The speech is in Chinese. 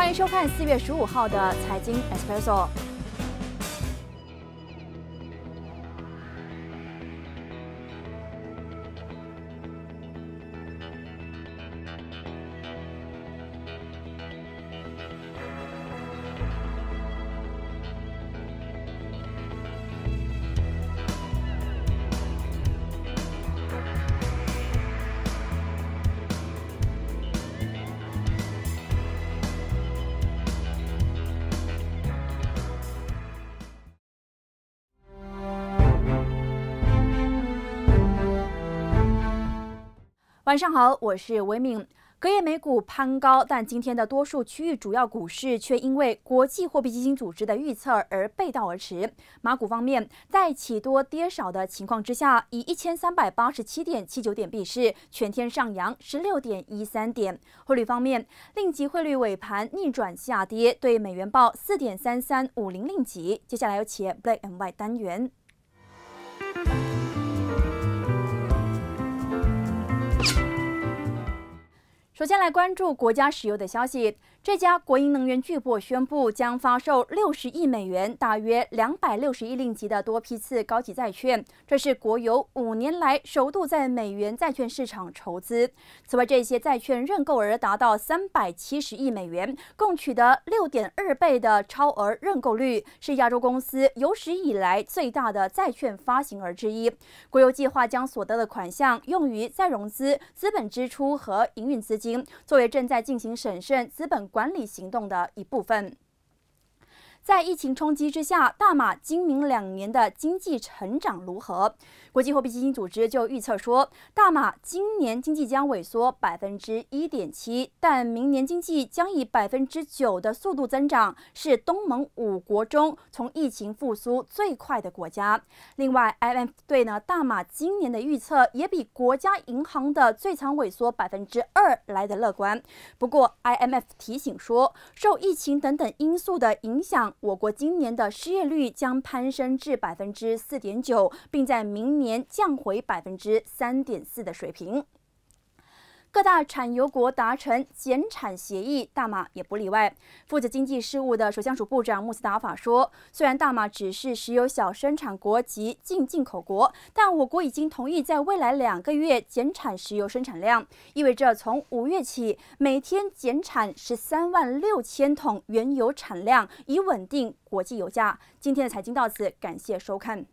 欢迎收看四月十五号的财经 Espresso。晚上好，我是维敏。隔夜美股攀高，但今天的多数区域主要股市却因为国际货币基金组织的预测而背道而驰。马股方面，在起多跌少的情况之下，以一千三百八十七点七九点闭市，全天上扬十六点一三点。汇率方面，令吉汇率尾盘逆转下跌，对美元报四点三三五零令吉。接下来有企业 Black and White 单元。首先来关注国家石油的消息。这家国营能源巨擘宣布，将发售六十亿美元（大约两百六十亿令吉）的多批次高级债券，这是国有五年来首度在美元债券市场筹资。此外，这些债券认购额达到三百七十亿美元，共取得六点二倍的超额认购率，是亚洲公司有史以来最大的债券发行额之一。国有计划将所得的款项用于再融资、资本支出和营运资金，作为正在进行审慎资本。管理行动的一部分。在疫情冲击之下，大马今明两年的经济成长如何？国际货币基金组织就预测说，大马今年经济将萎缩百分之一点七，但明年经济将以百分之九的速度增长，是东盟五国中从疫情复苏最快的国家。另外，IMF 对呢大马今年的预测也比国家银行的最长萎缩百分之二来的乐观。不过，IMF 提醒说，受疫情等等因素的影响，我国今年的失业率将攀升至百分之四点九，并在明年降回百分之三点四的水平。各大产油国达成减产协议，大马也不例外。负责经济事务的首相署部长穆斯达法说：“虽然大马只是石油小生产国及净进口国，但我国已经同意在未来两个月减产石油生产量，意味着从五月起每天减产十三万六千桶原油产量，以稳定国际油价。”今天的财经到此，感谢收看。